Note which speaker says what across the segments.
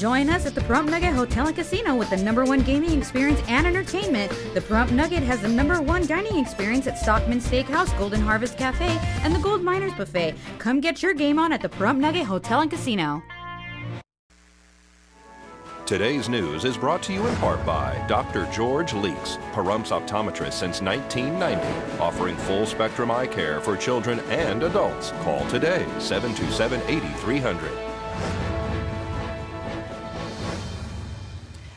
Speaker 1: Join us at the Pahrump Nugget Hotel and Casino with the number one gaming experience and entertainment. The Pahrump Nugget has the number one dining experience at Stockman Steakhouse, Golden Harvest Cafe, and the Gold Miners Buffet. Come get your game on at the Pahrump Nugget Hotel and Casino.
Speaker 2: Today's news is brought to you in part by Dr. George Leeks, Pahrump's optometrist since 1990, offering full spectrum eye care for children and adults. Call today 727 8300.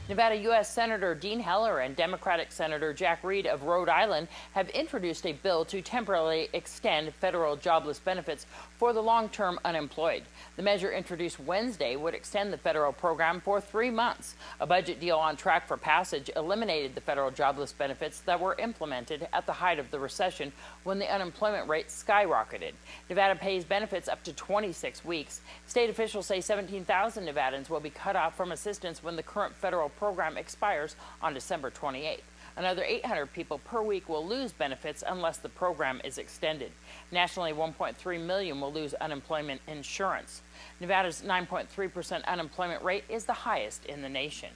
Speaker 3: Nevada U.S. Senator Dean Heller and Democratic Senator Jack Reed of Rhode Island have introduced a bill to temporarily extend federal jobless benefits for the long term unemployed. The measure introduced Wednesday would extend the federal program for three months. A budget deal on track for passage eliminated the federal jobless benefits that were implemented at the height of the recession when the unemployment rate skyrocketed. Nevada pays benefits up to 26 weeks. State officials say 17,000 Nevadans will be cut off from assistance when the current federal program expires on December 28th. Another 800 people per week will lose benefits unless the program is extended. Nationally, 1.3 million will lose unemployment insurance. Nevada's 9.3% unemployment rate is the highest in the nation.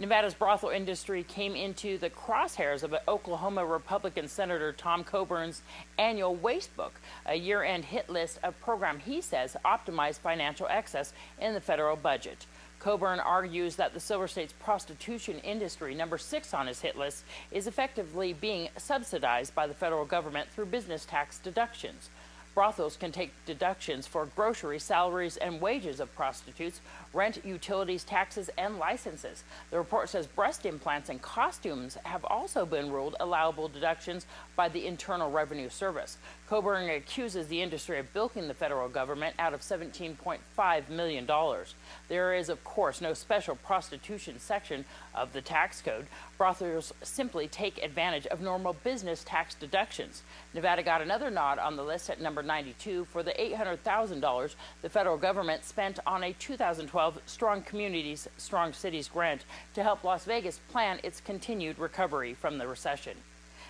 Speaker 3: Nevada's brothel industry came into the crosshairs of Oklahoma Republican Senator Tom Coburn's annual Waste Book, a year end hit list of program he says optimized financial excess in the federal budget. Coburn argues that the Silver State's prostitution industry, number six on his hit list, is effectively being subsidized by the federal government through business tax deductions. Brothels can take deductions for grocery, salaries, and wages of prostitutes, rent, utilities, taxes, and licenses. The report says breast implants and costumes have also been ruled allowable deductions by the Internal Revenue Service. Coburn accuses the industry of bilking the federal government out of $17.5 million. There is, of course, no special prostitution section of the tax code. Brothels simply take advantage of normal business tax deductions. Nevada got another nod on the list at number 92 for the $800,000 the federal government spent on a 2012 Strong Communities, Strong Cities grant to help Las Vegas plan its continued recovery from the recession.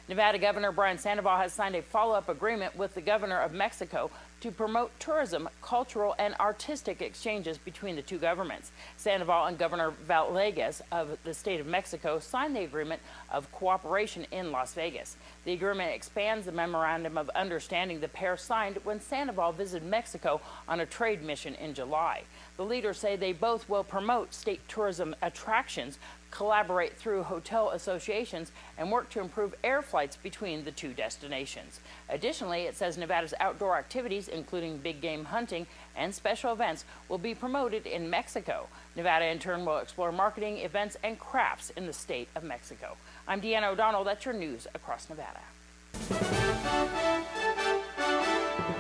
Speaker 3: Nevada Governor Brian Sandoval has signed a follow up agreement with the governor of Mexico to promote tourism, cultural, and artistic exchanges between the two governments. Sandoval and Governor Villegas of the state of Mexico signed the agreement of cooperation in Las Vegas. The agreement expands the memorandum of understanding the pair signed when Sandoval visited Mexico on a trade mission in July. The leaders say they both will promote state tourism attractions collaborate through hotel associations, and work to improve air flights between the two destinations. Additionally, it says Nevada's outdoor activities, including big game hunting and special events, will be promoted in Mexico. Nevada, in turn, will explore marketing, events, and crafts in the state of Mexico. I'm Deanna O'Donnell. That's your news across Nevada.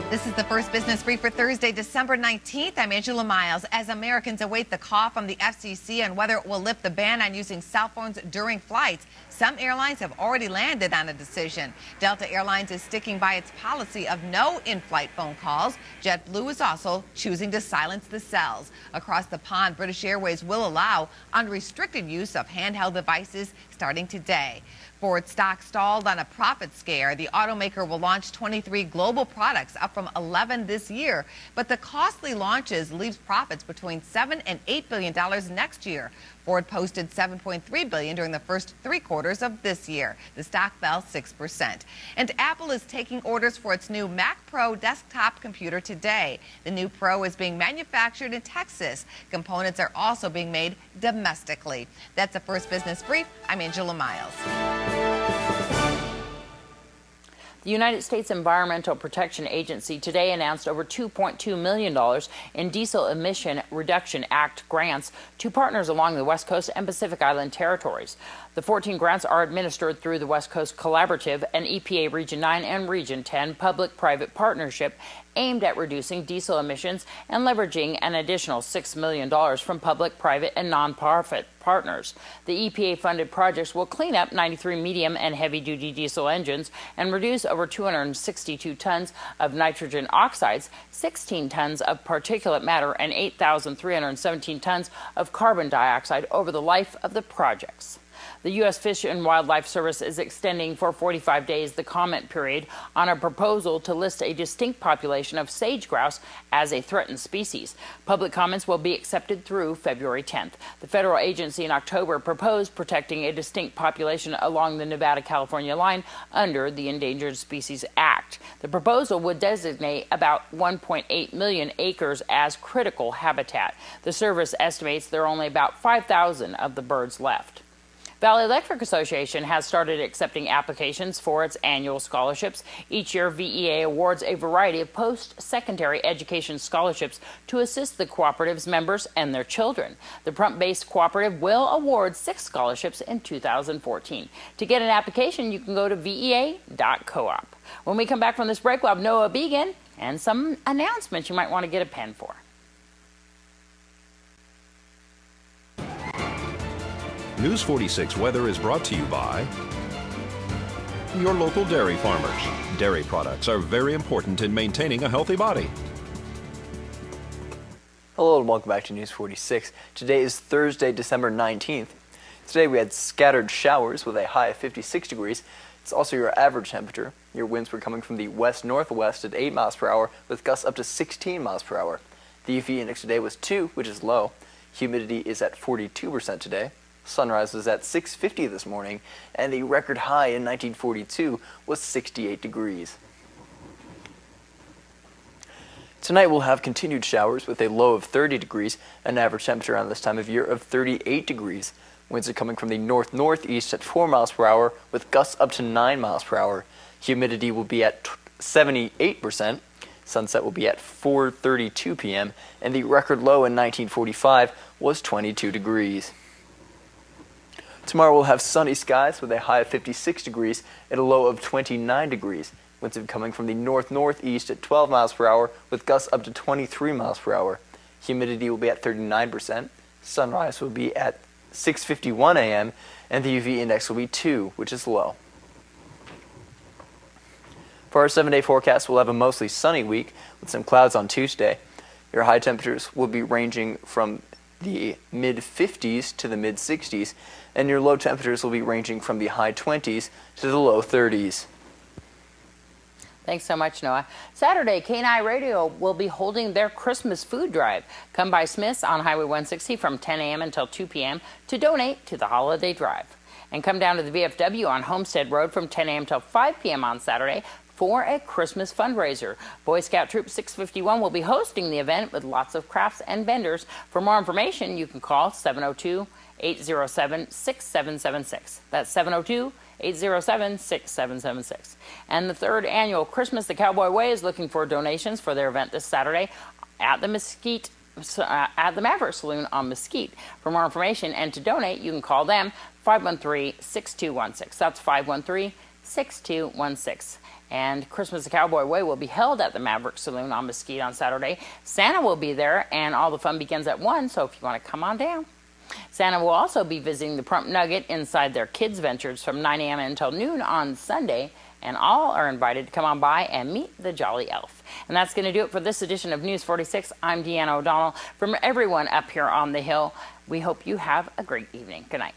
Speaker 4: This is the first business brief for Thursday, December 19th. I'm Angela Miles. As Americans await the call from the FCC on whether it will lift the ban on using cell phones during flights, some airlines have already landed on a decision. Delta Airlines is sticking by its policy of no in flight phone calls. JetBlue is also choosing to silence the cells. Across the pond, British Airways will allow unrestricted use of handheld devices starting today. Ford stock stalled on a profit scare. The automaker will launch 23 global products, up from 11 this year. But the costly launches leaves profits between 7 and 8 billion dollars next year. Ford posted 7.3 billion during the first three quarters of this year. The stock fell 6%. And Apple is taking orders for its new Mac Pro desktop computer today. The new Pro is being manufactured in Texas. Components are also being made domestically. That's the first business brief. I'm Angela Miles.
Speaker 3: The United States Environmental Protection Agency today announced over $2.2 million in Diesel Emission Reduction Act grants to partners along the West Coast and Pacific Island territories. The 14 grants are administered through the West Coast Collaborative and EPA Region 9 and Region 10 public private partnership aimed at reducing diesel emissions and leveraging an additional $6 million from public, private, and nonprofit partners. The EPA funded projects will clean up 93 medium and heavy duty diesel engines and reduce over 262 tons of nitrogen oxides, 16 tons of particulate matter, and 8,317 tons of carbon dioxide over the life of the projects. The U.S. Fish and Wildlife Service is extending for 45 days the comment period on a proposal to list a distinct population of sage grouse as a threatened species. Public comments will be accepted through February 10th. The federal agency in October proposed protecting a distinct population along the Nevada California line under the Endangered Species Act. The proposal would designate about 1.8 million acres as critical habitat. The service estimates there are only about 5,000 of the birds left. Valley Electric Association has started accepting applications for its annual scholarships. Each year, VEA awards a variety of post-secondary education scholarships to assist the cooperative's members and their children. The Pahrump-based cooperative will award six scholarships in 2014. To get an application, you can go to vea.coop. When we come back from this break, we'll have Noah Began and some announcements you might want to get a pen for.
Speaker 2: News 46 weather is brought to you by your local dairy farmers. Dairy products are very important in maintaining a healthy body.
Speaker 5: Hello and welcome back to News 46. Today is Thursday, December 19th. Today we had scattered showers with a high of 56 degrees. It's also your average temperature. Your winds were coming from the west-northwest at 8 miles per hour with gusts up to 16 miles per hour. The UV index today was 2, which is low. Humidity is at 42% today. Sunrise was at 6.50 this morning, and the record high in 1942 was 68 degrees. Tonight we'll have continued showers with a low of 30 degrees, an average temperature around this time of year of 38 degrees. Winds are coming from the north-northeast at 4 miles per hour with gusts up to 9 miles per hour. Humidity will be at 78%. Sunset will be at 4.32 p.m. and the record low in 1945 was 22 degrees. Tomorrow we'll have sunny skies with a high of 56 degrees and a low of 29 degrees. Winds coming from the north-northeast at 12 miles per hour with gusts up to 23 miles per hour. Humidity will be at 39%. Sunrise will be at 6.51 a.m. and the UV index will be 2, which is low. For our seven-day forecast, we'll have a mostly sunny week with some clouds on Tuesday. Your high temperatures will be ranging from the mid 50s to the mid 60s, and your low temperatures will be ranging from the high 20s to the low 30s.
Speaker 3: Thanks so much, Noah. Saturday, KNI Radio will be holding their Christmas food drive. Come by Smith's on Highway 160 from 10 a.m. until 2 p.m. to donate to the holiday drive. And come down to the VFW on Homestead Road from 10 a.m. till 5 p.m. on Saturday for a Christmas fundraiser. Boy Scout Troop 651 will be hosting the event with lots of crafts and vendors. For more information, you can call 702 807 6776. That's 702 807 6776. And the third annual Christmas the Cowboy Way is looking for donations for their event this Saturday at the Mesquite uh, at the Maverick Saloon on Mesquite. For more information and to donate, you can call them 513 6216. That's 513 6216. And Christmas the Cowboy Way will be held at the Maverick Saloon on Mesquite on Saturday. Santa will be there, and all the fun begins at 1, so if you want to come on down. Santa will also be visiting the Pahrump Nugget inside their Kids Ventures from 9 a.m. until noon on Sunday, and all are invited to come on by and meet the Jolly Elf. And that's going to do it for this edition of News 46. I'm Deanna O'Donnell. From everyone up here on the Hill, we hope you have a great evening. Good night.